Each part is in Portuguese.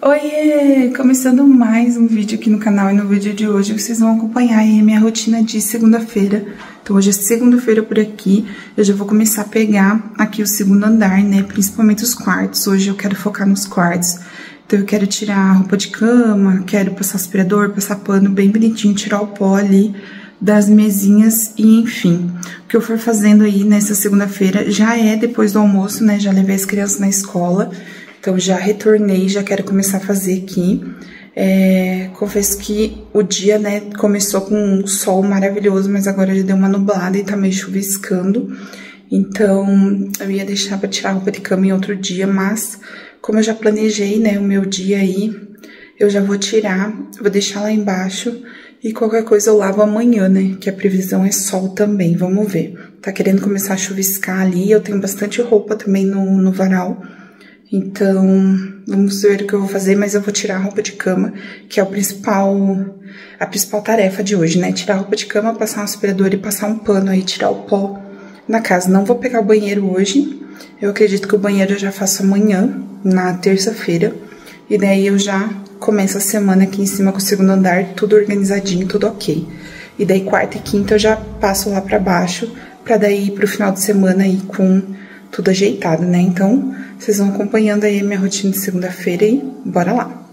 Oiê! Começando mais um vídeo aqui no canal e no vídeo de hoje vocês vão acompanhar aí a minha rotina de segunda-feira. Então hoje é segunda-feira por aqui, eu já vou começar a pegar aqui o segundo andar, né, principalmente os quartos. Hoje eu quero focar nos quartos, então eu quero tirar a roupa de cama, quero passar aspirador, passar pano bem bonitinho, tirar o pó ali das mesinhas e enfim. O que eu for fazendo aí nessa segunda-feira já é depois do almoço, né, já levei as crianças na escola. Então, já retornei, já quero começar a fazer aqui. É, confesso que o dia, né, começou com um sol maravilhoso, mas agora já deu uma nublada e tá meio chuviscando. Então, eu ia deixar pra tirar a roupa de cama em outro dia, mas como eu já planejei, né, o meu dia aí, eu já vou tirar, vou deixar lá embaixo e qualquer coisa eu lavo amanhã, né, que a previsão é sol também, vamos ver. Tá querendo começar a chuviscar ali, eu tenho bastante roupa também no, no varal. Então, vamos ver o que eu vou fazer, mas eu vou tirar a roupa de cama, que é o principal, a principal tarefa de hoje, né? Tirar a roupa de cama, passar um aspirador e passar um pano aí, tirar o pó na casa. Não vou pegar o banheiro hoje, eu acredito que o banheiro eu já faço amanhã, na terça-feira, e daí eu já começo a semana aqui em cima com o segundo andar, tudo organizadinho, tudo ok. E daí quarta e quinta eu já passo lá pra baixo, pra daí ir pro final de semana aí com tudo ajeitado, né? Então, vocês vão acompanhando aí a minha rotina de segunda-feira e bora lá!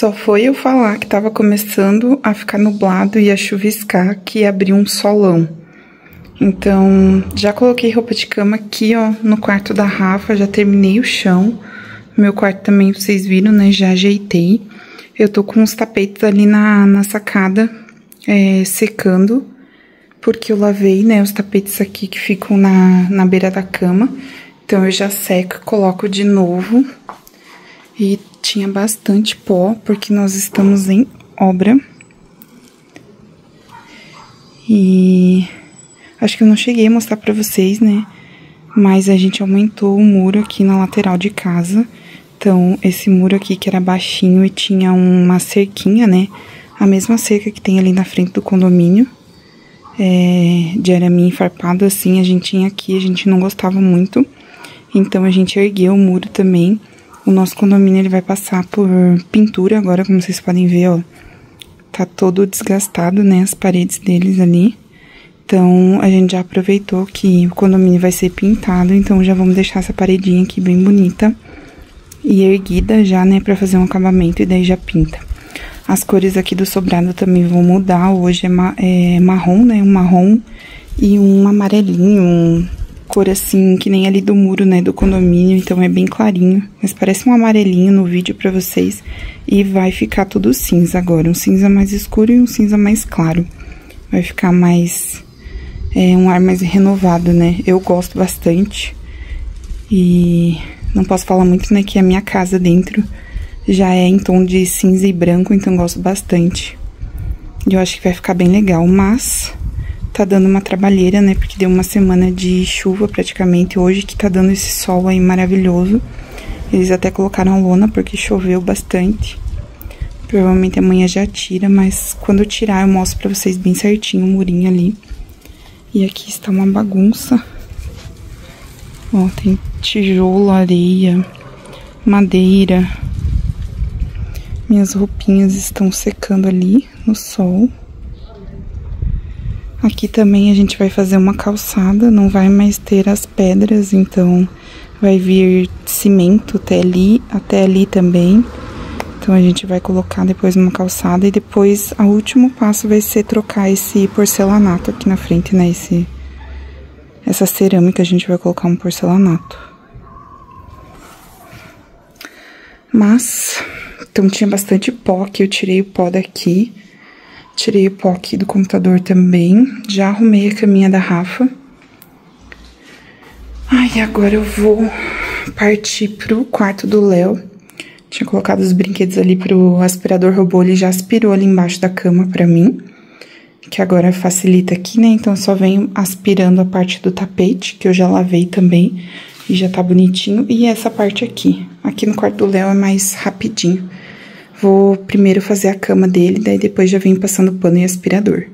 Só foi eu falar que tava começando a ficar nublado e a chuviscar que abriu um solão. Então, já coloquei roupa de cama aqui, ó, no quarto da Rafa, já terminei o chão. Meu quarto também, vocês viram, né, já ajeitei. Eu tô com os tapetes ali na, na sacada, é, secando, porque eu lavei, né, os tapetes aqui que ficam na, na beira da cama. Então, eu já seco, coloco de novo. E tinha bastante pó, porque nós estamos em obra. E acho que eu não cheguei a mostrar pra vocês, né? Mas a gente aumentou o muro aqui na lateral de casa. Então, esse muro aqui que era baixinho e tinha uma cerquinha, né? A mesma cerca que tem ali na frente do condomínio. É, de arame enfarpado, assim, a gente tinha aqui, a gente não gostava muito. Então, a gente ergueu o muro também. O nosso condomínio ele vai passar por pintura agora, como vocês podem ver, ó. Tá todo desgastado, né, as paredes deles ali. Então, a gente já aproveitou que o condomínio vai ser pintado, então já vamos deixar essa paredinha aqui bem bonita e erguida já, né, pra fazer um acabamento e daí já pinta. As cores aqui do sobrado também vão mudar, hoje é, ma é marrom, né, um marrom e um amarelinho, um cor assim, que nem ali do muro, né, do condomínio, então é bem clarinho. Mas parece um amarelinho no vídeo pra vocês. E vai ficar tudo cinza agora, um cinza mais escuro e um cinza mais claro. Vai ficar mais... É, um ar mais renovado, né? Eu gosto bastante. E não posso falar muito, né, que a minha casa dentro já é em tom de cinza e branco, então gosto bastante. E eu acho que vai ficar bem legal, mas tá dando uma trabalheira, né? Porque deu uma semana de chuva praticamente hoje, que tá dando esse sol aí maravilhoso. Eles até colocaram lona porque choveu bastante. Provavelmente amanhã já tira, mas quando tirar eu mostro pra vocês bem certinho o murinho ali. E aqui está uma bagunça. Ó, tem tijolo, areia, madeira. Minhas roupinhas estão secando ali no sol. Aqui também a gente vai fazer uma calçada, não vai mais ter as pedras, então vai vir cimento até ali, até ali também. Então a gente vai colocar depois uma calçada e depois o último passo vai ser trocar esse porcelanato aqui na frente, né? Esse, essa cerâmica a gente vai colocar um porcelanato. Mas, então tinha bastante pó que eu tirei o pó daqui. Tirei o pó aqui do computador também. Já arrumei a caminha da Rafa. Ai, agora eu vou partir pro quarto do Léo. Tinha colocado os brinquedos ali pro aspirador robô, ele já aspirou ali embaixo da cama pra mim. Que agora facilita aqui, né? Então, só venho aspirando a parte do tapete, que eu já lavei também. E já tá bonitinho. E essa parte aqui. Aqui no quarto do Léo é mais rapidinho. Vou primeiro fazer a cama dele, daí depois já venho passando pano e aspirador.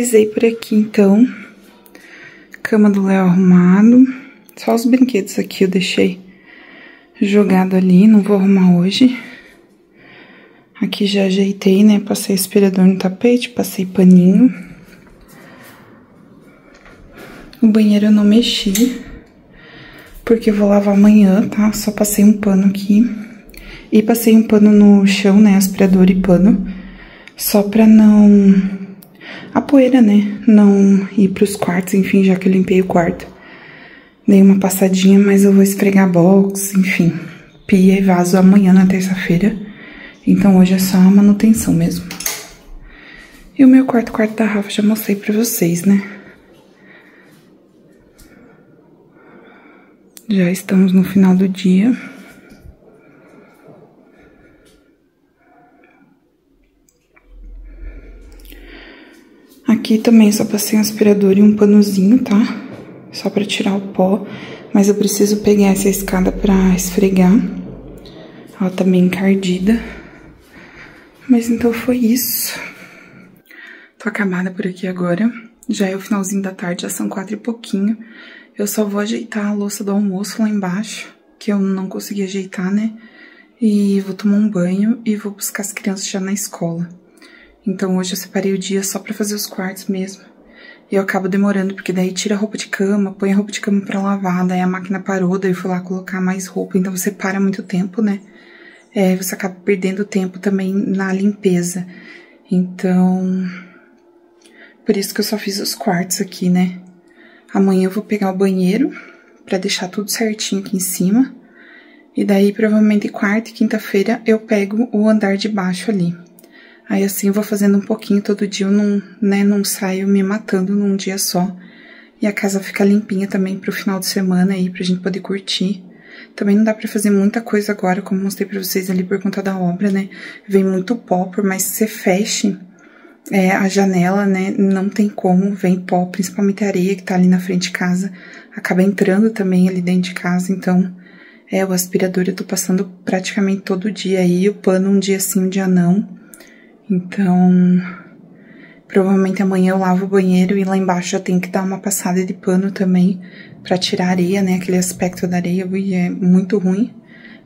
Finalizei por aqui, então. Cama do Léo arrumado. Só os brinquedos aqui eu deixei jogado ali, não vou arrumar hoje. Aqui já ajeitei, né? Passei aspirador no tapete, passei paninho. O banheiro eu não mexi, porque eu vou lavar amanhã, tá? Só passei um pano aqui. E passei um pano no chão, né? Aspirador e pano. Só pra não... A poeira, né? Não ir pros quartos, enfim, já que eu limpei o quarto. Dei uma passadinha, mas eu vou esfregar box, enfim. Pia e vaso amanhã na terça-feira. Então hoje é só a manutenção mesmo. E o meu quarto quarto da Rafa já mostrei pra vocês, né? Já estamos no final do dia. Aqui também só passei um aspirador e um panozinho, tá? Só pra tirar o pó. Mas eu preciso pegar essa escada pra esfregar. Ela tá bem encardida. Mas então foi isso. Tô acabada por aqui agora. Já é o finalzinho da tarde, já são quatro e pouquinho. Eu só vou ajeitar a louça do almoço lá embaixo, que eu não consegui ajeitar, né? E vou tomar um banho e vou buscar as crianças já na escola. Então hoje eu separei o dia só pra fazer os quartos mesmo. E eu acabo demorando, porque daí tira a roupa de cama, põe a roupa de cama pra lavar, daí a máquina parou, daí eu fui lá colocar mais roupa, então você para muito tempo, né? É, você acaba perdendo tempo também na limpeza. Então, por isso que eu só fiz os quartos aqui, né? Amanhã eu vou pegar o banheiro pra deixar tudo certinho aqui em cima. E daí, provavelmente, quarta e quinta-feira eu pego o andar de baixo ali. Aí, assim, eu vou fazendo um pouquinho todo dia, eu não, né, não saio me matando num dia só. E a casa fica limpinha também pro final de semana aí, pra gente poder curtir. Também não dá pra fazer muita coisa agora, como mostrei pra vocês ali por conta da obra, né? Vem muito pó, por mais que você feche é, a janela, né, não tem como, vem pó, principalmente areia que tá ali na frente de casa, acaba entrando também ali dentro de casa, então, é, o aspirador eu tô passando praticamente todo dia aí, o pano um dia sim, um dia não, então, provavelmente amanhã eu lavo o banheiro e lá embaixo já tem que dar uma passada de pano também, pra tirar a areia, né, aquele aspecto da areia, e é muito ruim,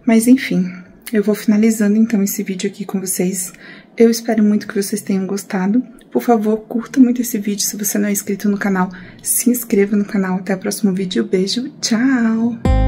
mas enfim, eu vou finalizando então esse vídeo aqui com vocês. Eu espero muito que vocês tenham gostado. Por favor, curta muito esse vídeo. Se você não é inscrito no canal, se inscreva no canal. Até o próximo vídeo. Beijo, tchau!